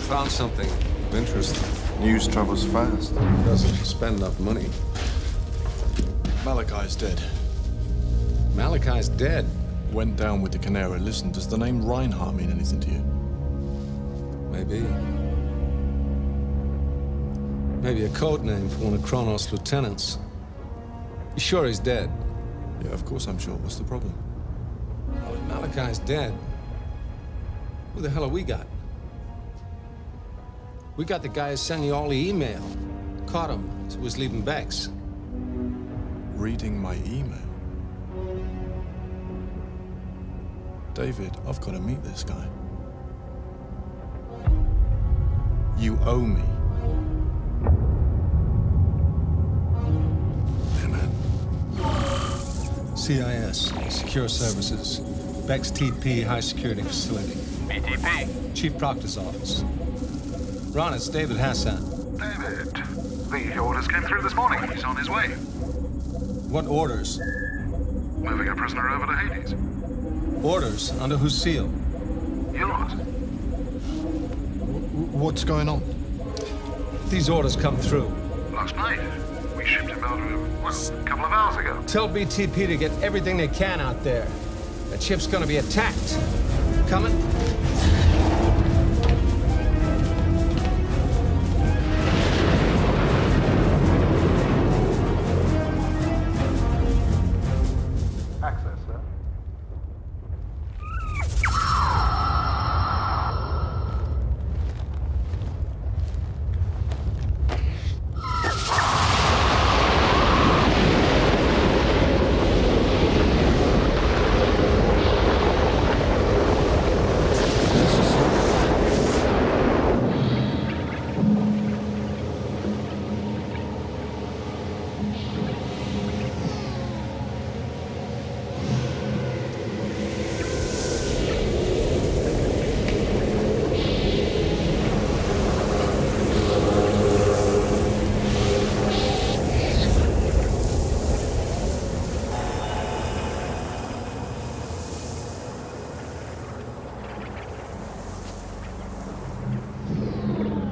found something of interest. News travels fast. Doesn't spend enough money. Malachi's dead. Malachi's dead. Went down with the Canera. Listen, does the name Reinhardt mean anything to you? Maybe. Maybe a code name for one of Kronos' lieutenants. You sure he's dead? Yeah, of course I'm sure. What's the problem? Well, if Malachi's dead, who the hell have we got? We got the guy who sent you all the email. Caught him as he was leaving Bex. Reading my email. David, I've got to meet this guy. You owe me. CIS, Secure Services. Bex TP High Security Facility. BTP. Chief Proctor's office. Ron, it's David Hassan. David. The orders came through this morning. He's on his way. What orders? Moving a prisoner over to Hades. Orders? Under whose seal? Yours. What's going on? These orders come through. Last night. We shipped him out, well, a couple of hours ago. Tell BTP to get everything they can out there. The ship's gonna be attacked. Coming?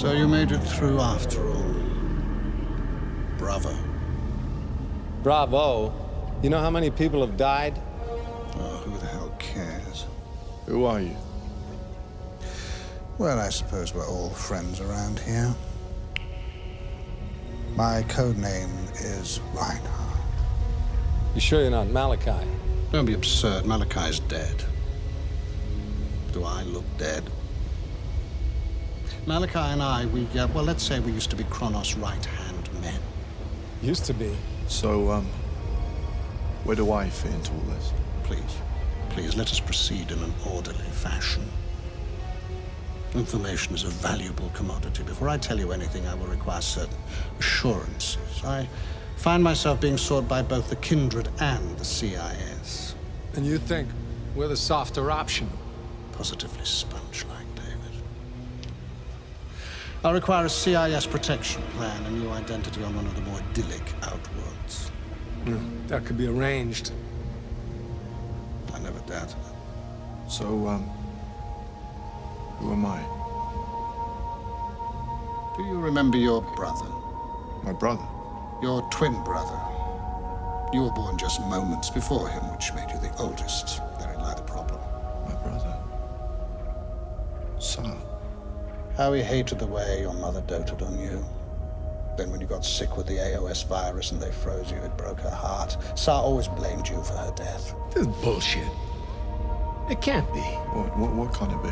So you made it through after all. Bravo. Bravo. You know how many people have died? Oh, who the hell cares? Who are you? Well, I suppose we're all friends around here. My code name is Reinhardt. You sure you're not Malachi? Don't be absurd. Malachi's dead. Do I look dead? Malachi and I, we, uh, well, let's say we used to be Kronos' right-hand men. Used to be. So, um, where do I fit into all this? Please, please, let us proceed in an orderly fashion. Information is a valuable commodity. Before I tell you anything, I will require certain assurances. I find myself being sought by both the Kindred and the CIS. And you think we're the softer option? Positively sponge-like, David. I'll require a CIS protection plan, a new identity on one of the more idyllic outworlds. Hmm, That could be arranged. I never doubted it. So, um, who am I? Do you remember your brother? My brother. Your twin brother. You were born just moments before him, which made you the oldest. Therein lie the problem. My brother. Son. How he hated the way your mother doted on you. Then when you got sick with the AOS virus and they froze you, it broke her heart. Sar always blamed you for her death. This is bullshit. It can't be. What, what, what can it be?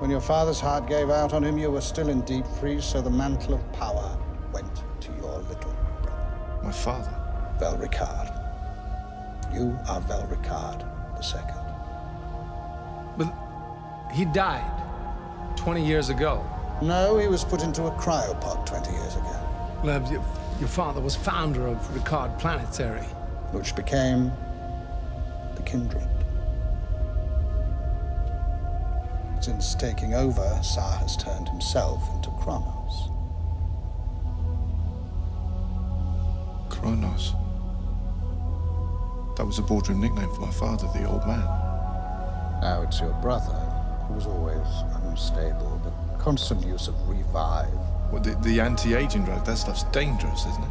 When your father's heart gave out on him, you were still in deep freeze, so the mantle of power went to your little brother, My father. Vel Ricard. You are Vel Ricard the second. But he died 20 years ago. No, he was put into a cryopod 20 years ago, Lev, your, your father was founder of Ricard Planetary. which became the Kindred. Since taking over, Sar has turned himself into Kronos. Kronos. That was a boardroom nickname for my father, the old man. Now it's your brother, who was always unstable but constant use of revive. Well, the, the anti-aging drug, that stuff's dangerous, isn't it?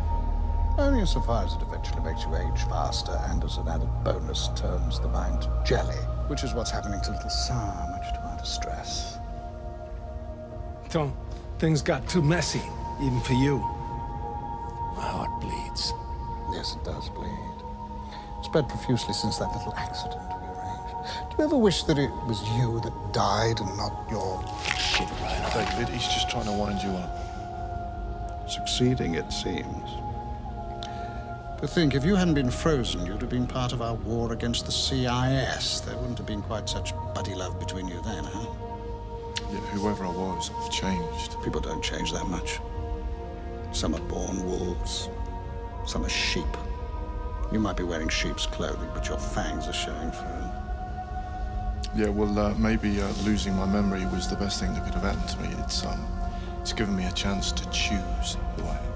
Only insofar as it eventually makes you age faster and as an added bonus turns the mind to jelly, which is what's happening to little Sar, much to our distress. Tom, things got too messy, even for you. My heart bleeds. Yes, it does bleed. It's bled profusely since that little accident we arranged. Do you ever wish that it was you that died and not your Shit, right David, he's just trying to wind you up. succeeding, it seems? To think, if you hadn't been frozen, you'd have been part of our war against the CIS. There wouldn't have been quite such buddy love between you then, huh? Yeah, whoever I was, I've changed. People don't change that much. Some are born wolves, some are sheep. You might be wearing sheep's clothing, but your fangs are showing through. Yeah, well, uh, maybe uh, losing my memory was the best thing that could have happened to me. It's um, it's given me a chance to choose who I am.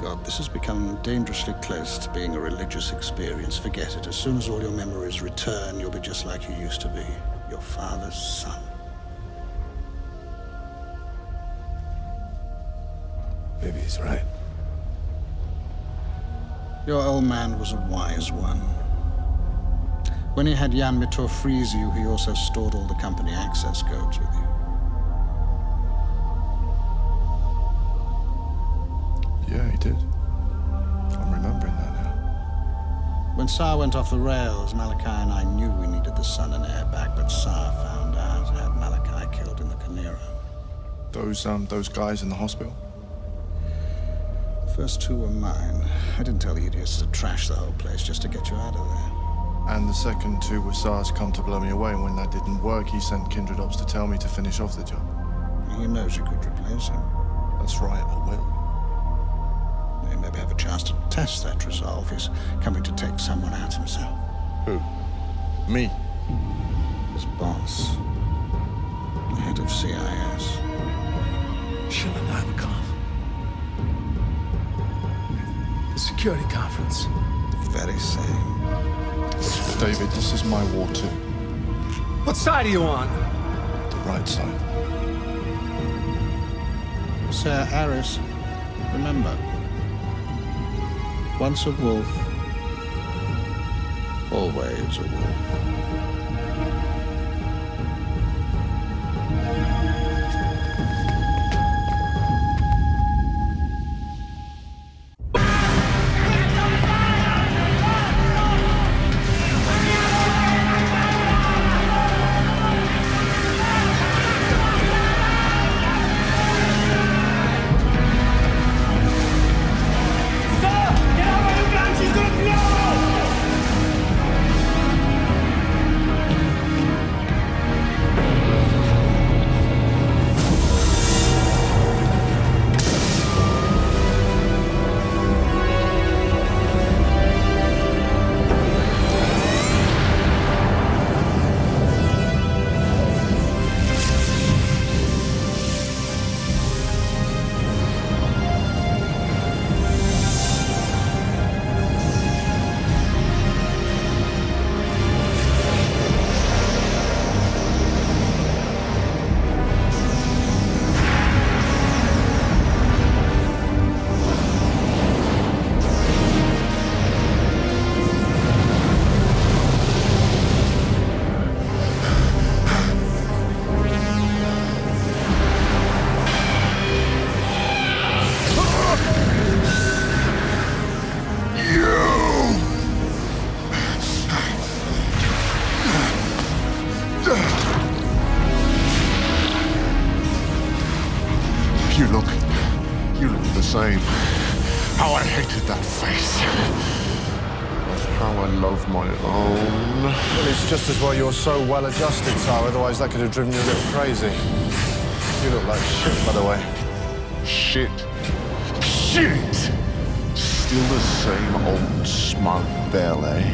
God, this has become dangerously close to being a religious experience. Forget it. As soon as all your memories return, you'll be just like you used to be your father's son. Maybe he's right. Your old man was a wise one. When he had Jan Mitor freeze you, he also stored all the company access codes with you. Yeah, he did. I'm remembering that now. When Sar went off the rails, Malachi and I knew we needed the son and heir back, but Sar found out, had Malachi killed in the Canera. Those um, those guys in the hospital. The first two were mine. I didn't tell the idiots to trash the whole place just to get you out of there. And the second two were Sar's come to blow me away, and when that didn't work, he sent Kindred Ops to tell me to finish off the job. He knows you could replace him. That's right, I will. He maybe have a chance to test that resolve. He's coming to take someone out himself. Who? Me? His boss. The head of CIS. Shilling Nabokov. The security conference. The very same. David, this is my war too. What side are you on? The right side. Sir Aris, remember. Once a wolf, always a wolf. Same. How I hated that face. How I love my own. Well, it's just as well you're so well adjusted, Sar. Otherwise, that could have driven you a little crazy. You look like shit, by the way. Shit. Shit! Still the same old smug belle, eh?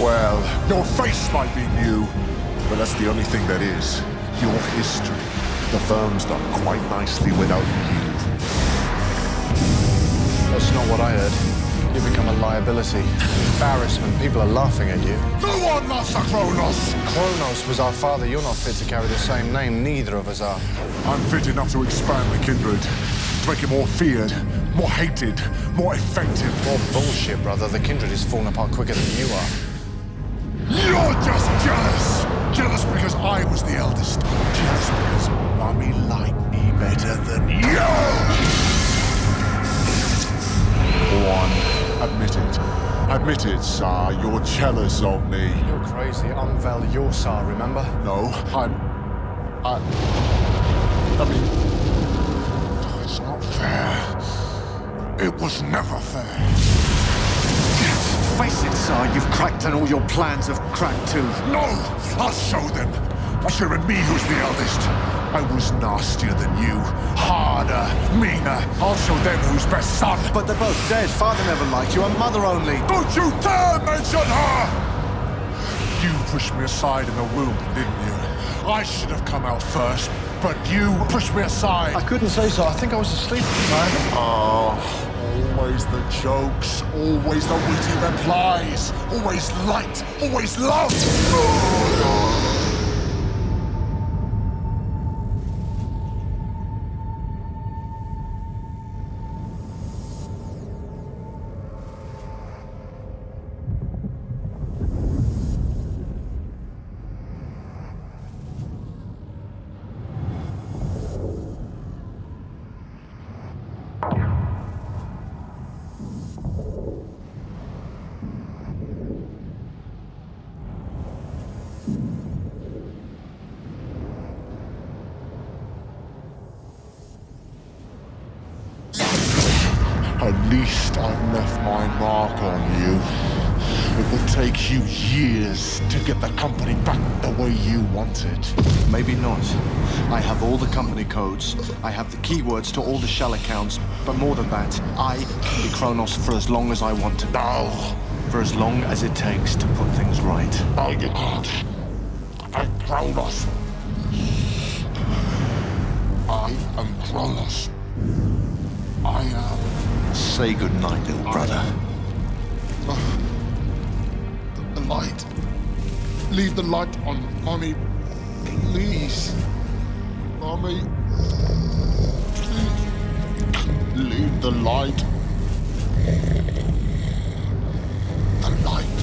Well, your face might be new, but that's the only thing that is. Your history. The firm's done quite nicely without you. That's not what I heard. You become a liability, embarrassment. People are laughing at you. No one loves a Kronos! Kronos was our father. You're not fit to carry the same name. Neither of us are. I'm fit enough to expand the kindred, to make it more feared, more hated, more effective. More bullshit, brother. The kindred is falling apart quicker than you are. You're just jealous! Jealous because I was the eldest. Jealous because Mummy liked me better than you! Go on, admit it. Admit it, Sar. You're jealous of me. You're crazy. Val Yorsar, remember? No, I'm. I. I mean. It's not fair. It was never fair. Face it, Sar, you've cracked and all your plans have cracked too. No! I'll show them! Have been me who's the eldest. I was nastier than you. Harder, meaner. I'll show them who's best son. But they're both dead. Father never liked you, and mother only. Don't you dare mention her! You pushed me aside in the womb, didn't you? I should have come out first, but you pushed me aside. I couldn't say so. I think I was asleep at the time. Oh, always the jokes, always the witty replies, always light, always love. At least I've left my mark on you. It will take you years to get the company back the way you want it. Maybe not. I have all the company codes. I have the keywords to all the shell accounts. But more than that, I can be Kronos for as long as I want to. No, For as long as it takes to put things right. no, you can't. I'm Kronos. I am Kronos. I am. Say goodnight, little brother. Oh, the light. Leave the light on, Mommy. Please. Mommy. Please. Leave the light. The light.